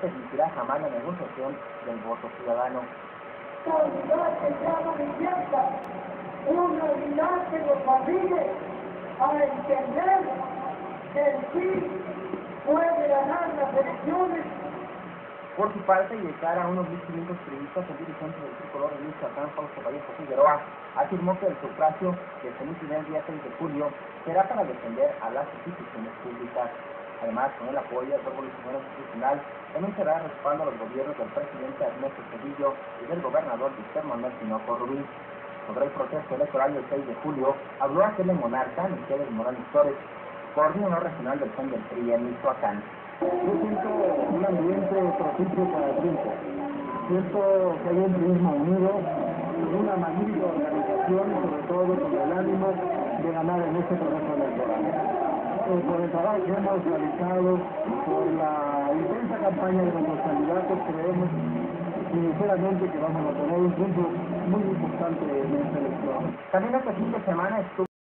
permitirá jamás la negociación del voto ciudadano. La unidad que llama vivienda, una unidad que nos obligue a entender que el sí puede ganar las elecciones Por su parte, y de cara a unos 1.500 periodistas, el dirigente del tricolor Michoacán, Fausto Vallejo Figueroa, afirmó que el sufragio que se emitirá el día 6 de julio será para defender a las instituciones públicas. Además, con el apoyo del revolucionario institucional, también será respaldo a los gobiernos del presidente Ernesto Cedillo y del gobernador Víctor Manuel Tinoco Rubí. Sobre el proceso electoral del 6 de julio, habló aquel monarca, Miguel Morales Torres, coordinador regional del PEN del PRI en Michoacán. Yo siento un ambiente propicio para el triunfo. Siento que hay un turismo unido, una magnífica organización sobre todo con el ánimo de ganar en este proceso electoral. Eh, por el trabajo que hemos realizado, por la intensa campaña de nuestros candidatos, creemos sinceramente que vamos a tener un triunfo muy importante en esta elección. También este fin de semana estuvo